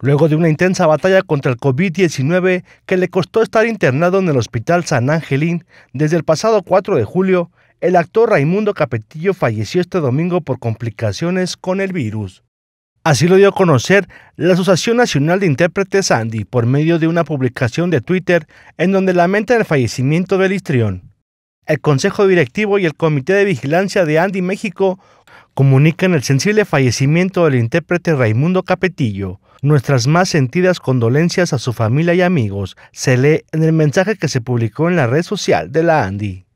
luego de una intensa batalla contra el COVID-19 que le costó estar internado en el Hospital San Angelín desde el pasado 4 de julio, el actor Raimundo Capetillo falleció este domingo por complicaciones con el virus. Así lo dio a conocer la Asociación Nacional de Intérpretes Andy por medio de una publicación de Twitter en donde lamenta el fallecimiento del histrión. El Consejo Directivo y el Comité de Vigilancia de Andy México comunican el sensible fallecimiento del intérprete Raimundo Capetillo. Nuestras más sentidas condolencias a su familia y amigos se lee en el mensaje que se publicó en la red social de la Andy.